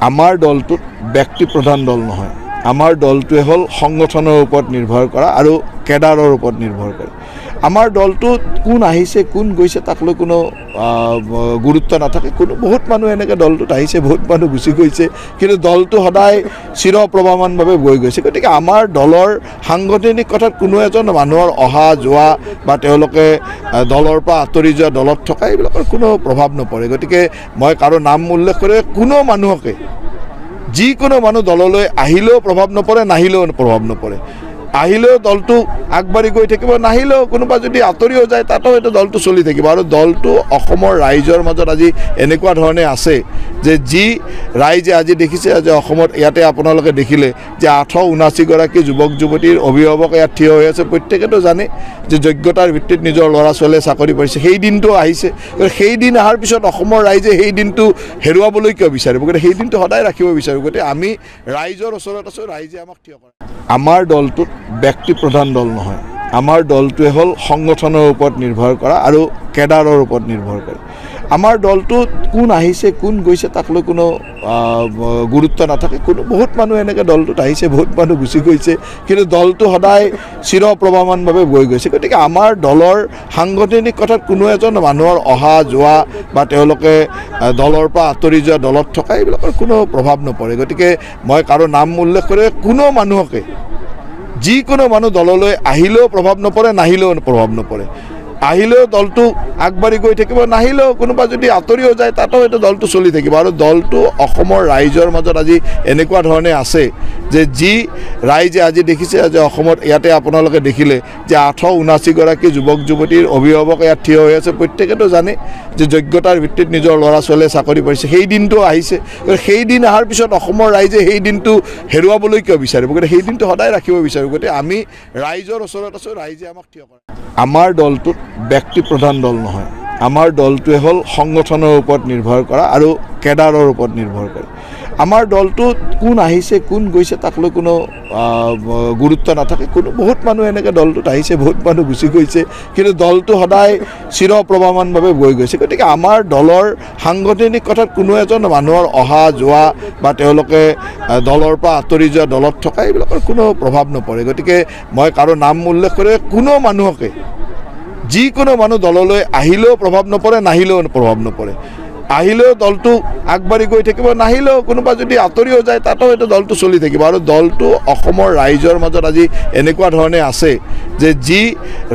আমাৰ দলটোত ব্যক্তি প্ৰধান দল নহয়। আমাৰ দলটোৱে হ'ল সংগঠনৰ ওপৰত নিৰ্ভৰ কৰা আৰু কেডাৰৰ ওপৰত নিৰ্ভৰ কৰে। আমাৰ দলটোত কোন আহিছে কোন গৈছে তাক লৈ কোনো গুৰুত্ব নাথাকে। কোনো বহুত মানুহ এনেকৈ দলটোত আহিছে বহুত মানুহ গুচি গৈছে। কিন্তু দলটো সদায় চিৰপ্ৰভাৱানভাৱে গৈ গৈছে। গতিকে আমাৰ দলৰ সাংগঠনিক কথাত কোনো এজন মানুহৰ অহা যোৱা বা তেওঁলোকে দলৰ পৰা আঁতৰি যোৱা দলত থকা এইবিলাকৰ কোনো প্ৰভাৱ নপৰে। গতিকে মই কাৰো নাম উল্লেখ কৰি কোনো মানুহকে যিকোনো মানুহ দললৈ আহিলেও প্ৰভাৱ নপৰে নাহিলেও প্ৰভাৱ নপৰে। আহিলেও দলটো আগবাঢ়ি গৈ থাকিব নাহিলেও কোনোবা যদি আঁতৰিও যায় তাতো হয়তো দলটো চলি থাকিব। আৰু দলটো অসমৰ ৰাইজৰ মাজত আজি এনেকুৱা ধৰণে আছে যে যি ৰাইজে আজি দেখিছে যে অসমত ইয়াতে আপোনালোকে দেখিলে যে আঠশ ঊনাশীগৰাকী যুৱক যুৱতীৰ অভিভাৱক ইয়াত থিয় হৈ আছে। প্ৰত্যেকেতো জানে যে যোগ্যতাৰ ভিত্তিত নিজৰ ল'ৰা ছোৱালীয়ে চাকৰি পাইছে। সেই দিনটো আহিছে। গতিকে সেই দিন অহাৰ পিছত অসমৰ ৰাইজে সেই দিনটো হেৰুৱাবলৈ কিয় বিচাৰিব? গতিকে সেই দিনটো সদায় ৰাখিব বিচাৰিব। গতিকে আমি ৰাইজৰ ওচৰত আছোঁ ৰাইজে আমাক থিয় কৰে। আমাৰ দলটোত ব্যক্তি প্ৰধান দল নহয়। আমাৰ দলটোৱে হ'ল সংগঠনৰ ওপৰত নিৰ্ভৰ কৰা আৰু কেডাৰৰ ওপৰত নিৰ্ভৰ কৰে। আমাৰ দলটোত কোন আহিছে কোন গৈছে তাক লৈ কোনো গুৰুত্ব নাথাকে। কোনো বহুত মানুহ এনেকৈ দলটোত আহিছে বহুত মানুহ গুচি গৈছে। কিন্তু দলটো সদায় চিৰপ্ৰভাৱানভাৱে গৈ গৈছে। গতিকে আমাৰ দলৰ সাংগঠনিক কথাত কোনো এজন মানুহৰ অহা যোৱা বা তেওঁলোকে দলৰ পৰা আঁতৰি যোৱা দলত থকা এইবিলাকৰ কোনো প্ৰভাৱ নপৰে। গতিকে মই কাৰো নাম উল্লেখ কৰি কোনো মানুহকে যিকোনো মানুহ দললৈ আহিলেও প্ৰভাৱ নপৰে নাহিলেও প্ৰভাৱ নপৰে। আহিলেও দলটো আগবাঢ়ি গৈ থাকিব নাহিলেও কোনোবা যদি আঁতৰিও যায় তাতো হয়তো দলটো চলি থাকিব। আৰু দলটো অসমৰ ৰাইজৰ মাজত আজি এনেকুৱা ধৰণে আছে যে যি ৰাইজে আজি দেখিছে যে অসমত ইয়াতে আপোনালোকে দেখিলে যে আঠশ ঊনাশীগৰাকী যুৱক যুৱতীৰ অভিভাৱক ইয়াত থিয় হৈ আছে। প্ৰত্যেকেতো জানে যে যোগ্যতাৰ ভিত্তিত নিজৰ ল'ৰা ছোৱালীয়ে চাকৰি পাইছে। সেই দিনটো আহিছে। গতিকে সেই দিন অহাৰ পিছত অসমৰ ৰাইজে সেই দিনটো হেৰুৱাবলৈ কিয় বিচাৰিব? গতিকে সেই দিনটো সদায় ৰাখিব বিচাৰিব। গতিকে আমি ৰাইজৰ ওচৰত আছোঁ ৰাইজে আমাক থিয় কৰে। আমাৰ দলটোত ব্যক্তি প্ৰধান দল নহয়। আমাৰ দলটোৱে হ'ল সংগঠনৰ ওপৰত নিৰ্ভৰ কৰা আৰু কেডাৰৰ ওপৰত নিৰ্ভৰ কৰে। আমাৰ দলটোত কোন আহিছে কোন গৈছে তাক লৈ কোনো গুৰুত্ব নাথাকে। কোনো বহুত মানুহ এনেকৈ দলটোত আহিছে বহুত মানুহ গুচি গৈছে। কিন্তু দলটো সদায় চিৰপ্ৰভাৱানভাৱে গৈ গৈছে। গতিকে আমাৰ দলৰ সাংগঠনিক কথাত কোনো এজন মানুহৰ অহা যোৱা বা তেওঁলোকে দলৰ পৰা আঁতৰি যোৱা দলত থকা এইবিলাকৰ কোনো প্ৰভাৱ নপৰে। গতিকে মই কাৰো নাম উল্লেখ কৰি কোনো মানুহকে যিকোনো মানুহ দললৈ আহিলেও প্ৰভাৱ নপৰে নাহিলেও প্ৰভাৱ নপৰে। আহিলেও দলটো আগবাঢ়ি গৈ থাকিব নাহিলেও কোনোবা যদি আঁতৰিও যায় তাতো হয়তো দলটো চলি থাকিব। আৰু দলটো অসমৰ ৰাইজৰ মাজত আজি এনেকুৱা ধৰণে আছে যে যি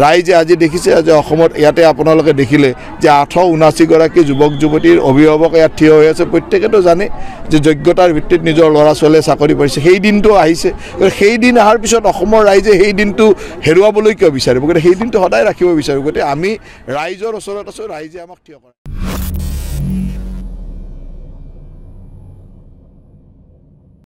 ৰাইজে আজি দেখিছে যে অসমত ইয়াতে আপোনালোকে দেখিলে যে আঠশ ঊনাশীগৰাকী যুৱক যুৱতীৰ অভিভাৱক ইয়াত থিয় হৈ আছে। প্ৰত্যেকেতো জানে যে যোগ্যতাৰ ভিত্তিত নিজৰ ল'ৰা ছোৱালীয়ে চাকৰি পাইছে। সেই দিনটো আহিছে। গতিকে সেই দিন অহাৰ পিছত অসমৰ ৰাইজে সেই দিনটো হেৰুৱাবলৈ কিয় বিচাৰিব? গতিকে সেই দিনটো সদায় ৰাখিব বিচাৰিব। গতিকে আমি ৰাইজৰ ওচৰত আছোঁ ৰাইজে আমাক থিয় কৰে